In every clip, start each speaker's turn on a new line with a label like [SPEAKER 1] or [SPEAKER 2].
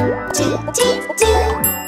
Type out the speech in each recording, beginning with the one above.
[SPEAKER 1] do, do, do.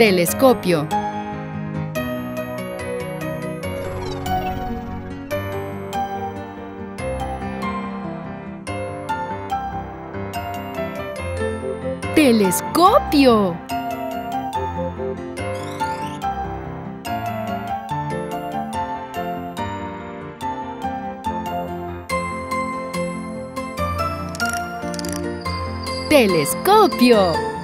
[SPEAKER 1] Telescopio. ¡Telescopio! ¡Telescopio!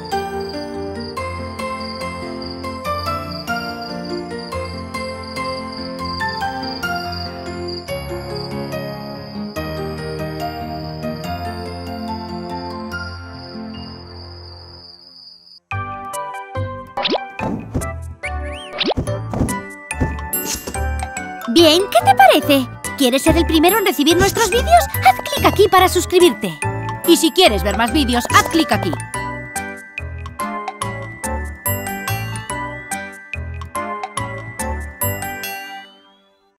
[SPEAKER 2] Bien, ¿qué te parece? ¿Quieres ser el primero en recibir nuestros vídeos? Haz clic aquí para suscribirte. Y si quieres ver más vídeos, haz clic aquí.